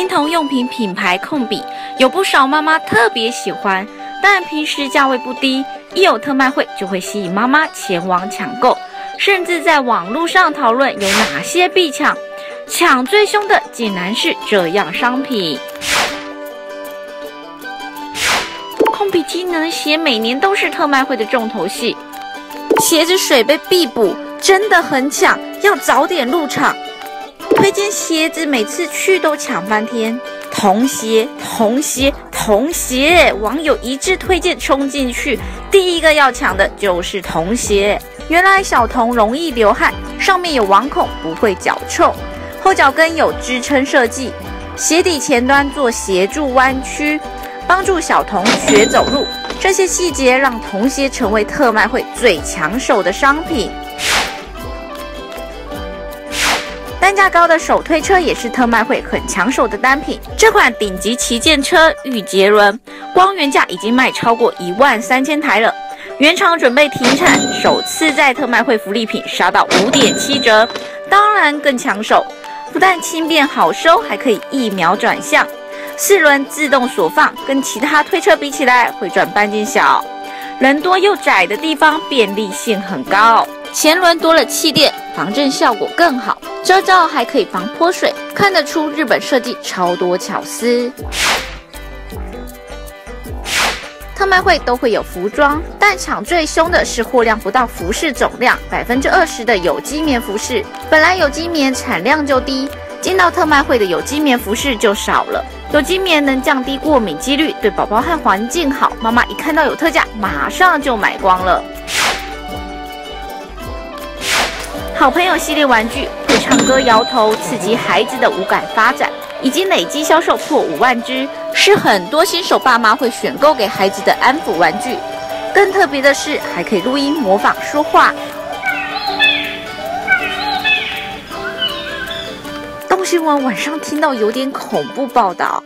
婴童用品品牌控笔，有不少妈妈特别喜欢，但平时价位不低，一有特卖会就会吸引妈妈前往抢购，甚至在网络上讨论有哪些必抢。抢最凶的竟然是这样商品。控笔机能鞋每年都是特卖会的重头戏，鞋子水被必补，真的很抢，要早点入场。推荐鞋子每次去都抢翻天，童鞋、童鞋、童鞋，网友一致推荐冲进去，第一个要抢的就是童鞋。原来小童容易流汗，上面有网孔，不会脚臭。后脚跟有支撑设计，鞋底前端做协助弯曲，帮助小童学走路。这些细节让童鞋成为特卖会最抢手的商品。单价高的手推车也是特卖会很抢手的单品。这款顶级旗舰车御杰伦，光原价已经卖超过一万三千台了，原厂准备停产，首次在特卖会福利品杀到五点七折，当然更抢手。不但轻便好收，还可以一秒转向，四轮自动锁放，跟其他推车比起来，会转半径小，人多又窄的地方便利性很高。前轮多了气垫，防震效果更好，遮罩还可以防泼水，看得出日本设计超多巧思。特卖会都会有服装，但抢最凶的是货量不到服饰总量百分之二十的有机棉服饰。本来有机棉产量就低，进到特卖会的有机棉服饰就少了。有机棉能降低过敏几率，对宝宝和环境好。妈妈一看到有特价，马上就买光了。好朋友系列玩具会唱歌摇头，刺激孩子的五感发展。已经累计销售破五万只，是很多新手爸妈会选购给孩子的安抚玩具。更特别的是，还可以录音模仿说话。东新闻晚上听到有点恐怖报道。